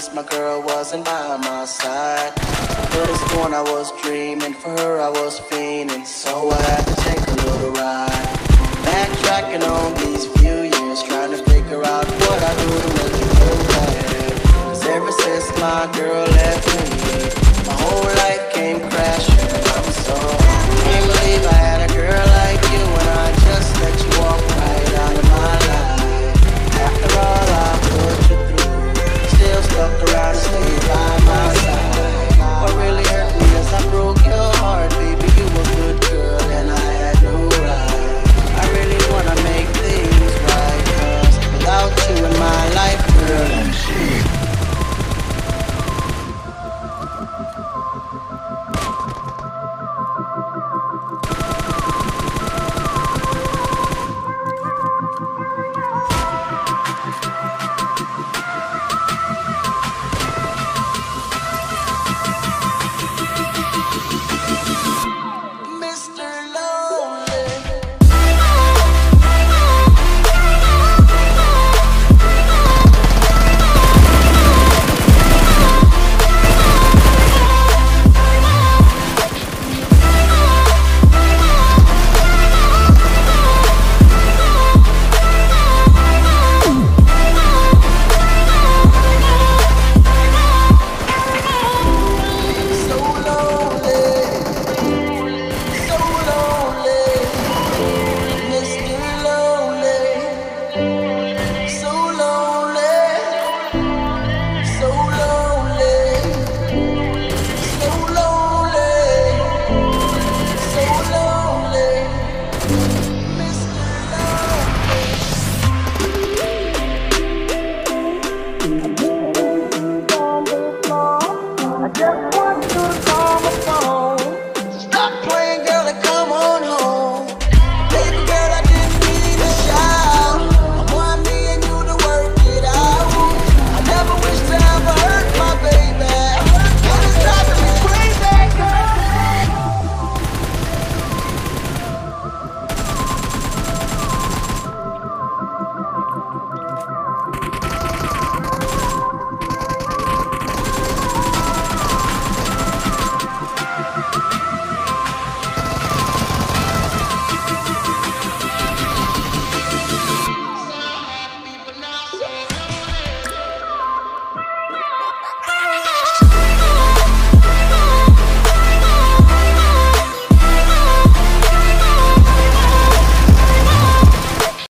wish my girl wasn't by my side. For this one I was dreaming, for her I was fiending, so I had to take a little ride. Backtracking on these few years, trying to figure out what I do to make you feel better. Cause ever since my girl left me, my whole life came crashing, I'm so